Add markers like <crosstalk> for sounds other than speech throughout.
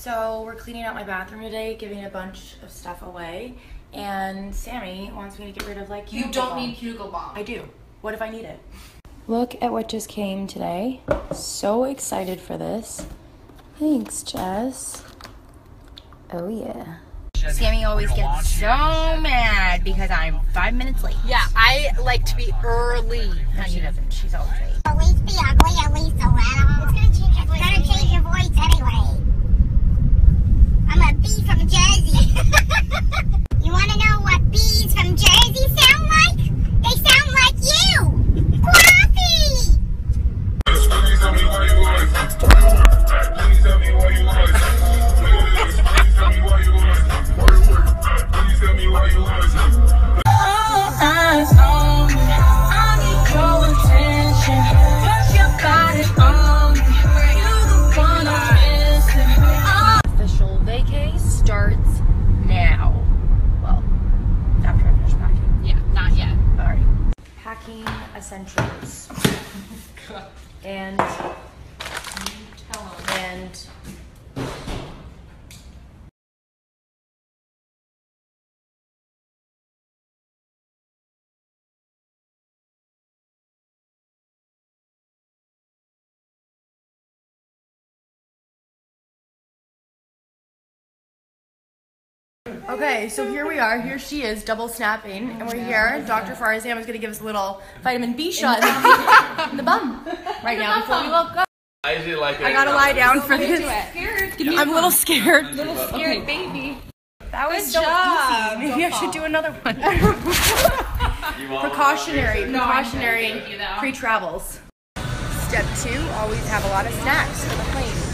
So we're cleaning out my bathroom today, giving a bunch of stuff away, and Sammy wants me to get rid of like You don't balm. need cuticle balm. I do. What if I need it? Look at what just came today. So excited for this. Thanks, Jess. Oh yeah. Sammy always gets so mad because I'm five minutes late. Yeah, I like to be early. No, she doesn't. She's always late. At least be ugly, at least a little. It's gonna change your voice. Gonna change your voice anyway. I'm a bee from Jersey. <laughs> you wanna know what bees from Jersey sound like? Okay, so here we are. Here she is, double snapping, and we're here. Dr. Farzam is going to give us a little vitamin B shot in <laughs> the, bum right now before we woke up. I usually like it. I gotta lie down for this. I'm a little scared. Little scared baby. That was so job. easy. Maybe I should do another one. <laughs> precautionary, precautionary Thank pre-travels. Step two: always have a lot of snacks for the plane.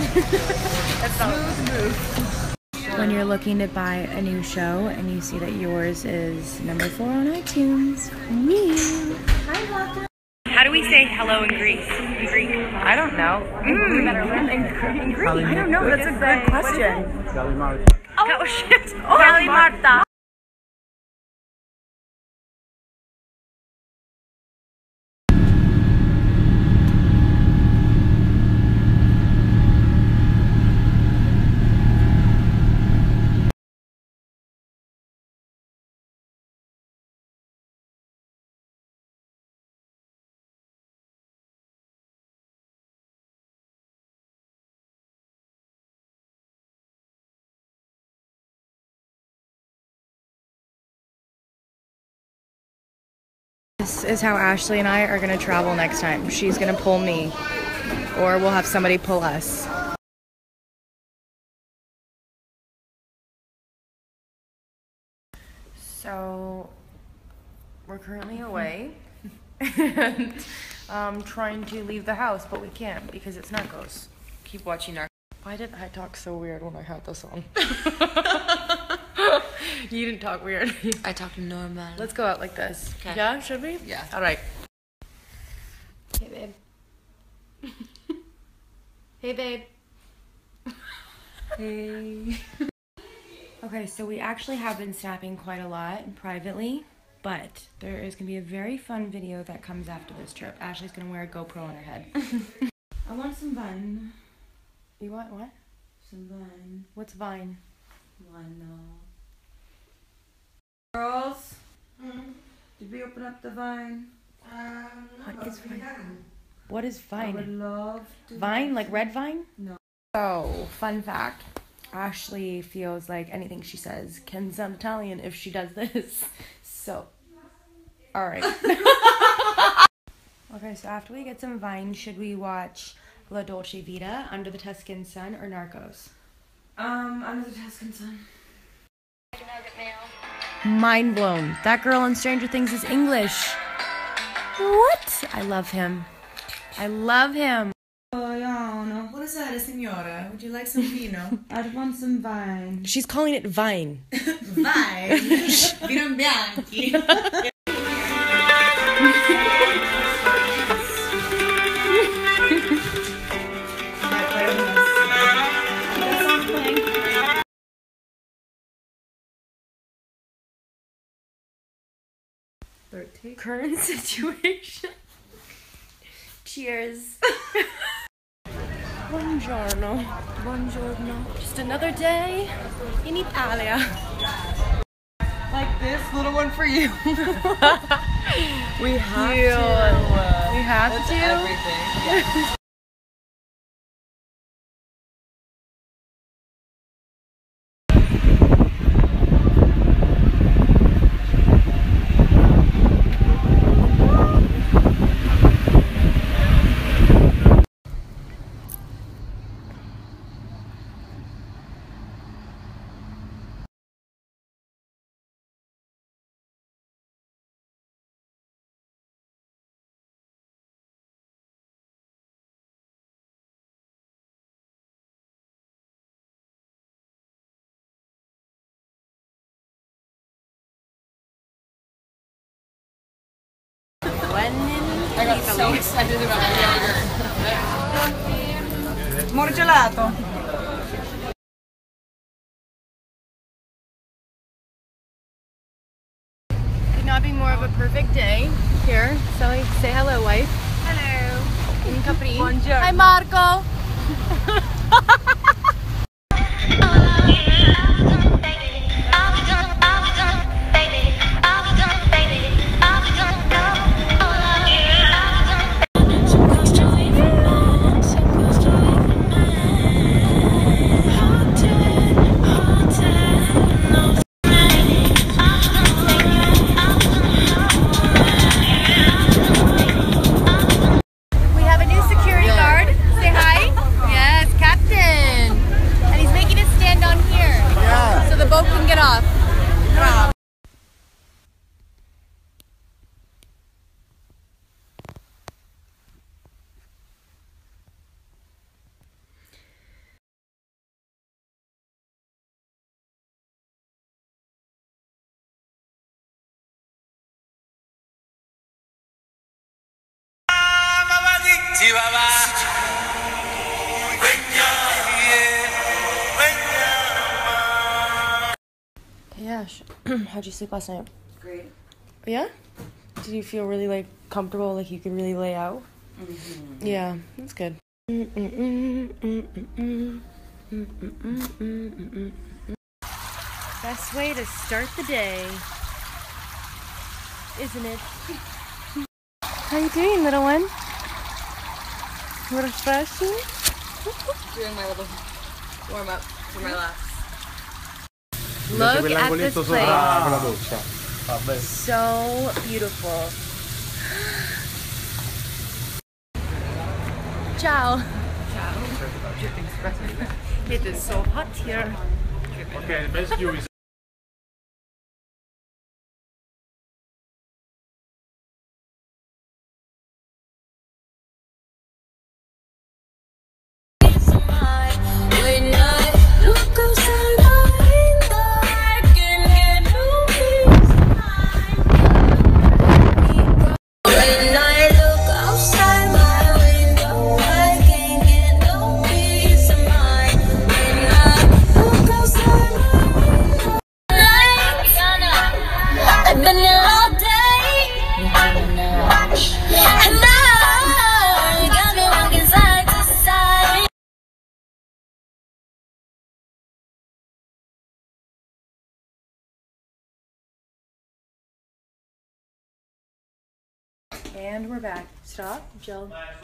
<laughs> That's smooth move. When you're looking to buy a new show and you see that yours is number four on iTunes, woo. How do we say hello in Greece? In Greek? I don't know. Mm. In, in Greek? I don't know. That's a good question. Oh, shit. Oh, Marta. This is how Ashley and I are going to travel next time. She's going to pull me, or we'll have somebody pull us. So, we're currently away <laughs> and um, trying to leave the house, but we can't because it's Narcos. Keep watching Narcos. Why did I talk so weird when I had this song? <laughs> <laughs> <laughs> you didn't talk weird. <laughs> I talked normal. Let's go out like this. 'Kay. Yeah, should we? Yeah. All right. Hey, babe. <laughs> hey, babe. hey. okay, so we actually have been snapping quite a lot privately, but there is going to be a very fun video that comes after this trip. Ashley's going to wear a GoPro on her head. I want some Vine. You want what? Some Vine. What's Vine? One now. Girls, did we open up the Vine? What is Vine? What is I would Vine? love to. Vine, like red vine? No. So, fun fact Ashley feels like anything she says can sound Italian if she does this. <laughs> So, alright. <laughs> okay, so after we get some Vine, should we watch La Dolce Vita, Under the Tuscan Sun, or Narcos? Um, under the Tuscan sun. Mind blown. That girl in Stranger Things is English. What? I love him. I love him. Oh, yeah, no. Buonasera signora, would you like some vino? <laughs> I'd want some Vine. She's calling it Vine. <laughs> Vai! <laughs> vino bianchi! Current <laughs> situation. Cheers. Buongiorno. Buongiorno. Just another day in Italia. Like this little one for you. <laughs> we have Cute. to. We have That's to. everything. I got so excited about the <laughs> More gelato. Could not be more of a perfect day. Here, Sally, say hello, wife. Hello. In company. Buongiorno. Hi, Marco. <laughs> Yeah. <clears throat> How'd you sleep last night? Great. Yeah? Did you feel really like comfortable, like you could really lay out? Mm-hmm. Yeah, that's good. Best way to start the day, isn't it? How you doing, little one? Refreshing? Doing my little warm up for my laps. Look at this place. con la doccia. Vabbè. So beautiful. Ciao. <laughs> It is so hot here. Okay, the best view is And we're back. Stop, Jill. Back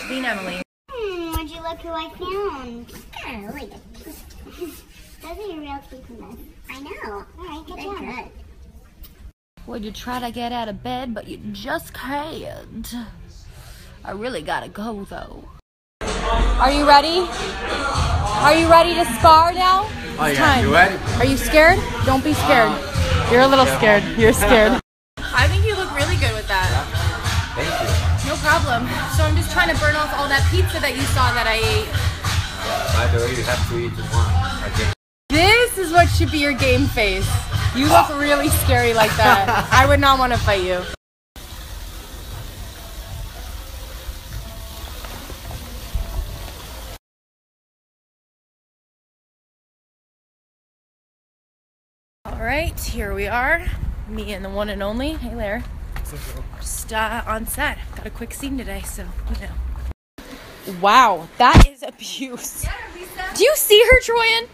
to being Emily. Hmm, would you look who I found? Oh, look at Those are your real cucumbers. I know. All right, good job. Good. Would you try to get out of bed, but you just can't? I really gotta go though. Are you ready? Are you ready to spar now? Oh It's yeah, time. you ready? Are you scared? Don't be scared. You're a little scared. You're scared. Problem. So I'm just trying to burn off all that pizza that you saw that I ate. By the way, you have to eat one. Okay. This is what should be your game face. You look really scary like that. <laughs> I would not want to fight you. All right, here we are. Me and the one and only. Hey, Lair. Just uh, on set. Got a quick scene today, so you know. Wow, that is abuse. Do you see her, Troian?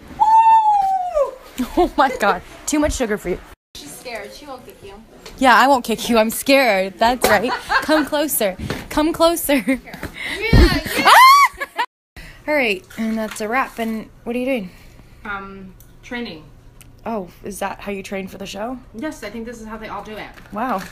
<laughs> Oh my god, too much sugar for you. She's scared. She won't kick you. Yeah, I won't kick you. I'm scared. That's right. Come closer. Come closer. <laughs> Ah! <laughs> All right, and that's a wrap. And what are you doing? Um, training. Oh, is that how you train for the show? Yes, I think this is how they all do it. Wow.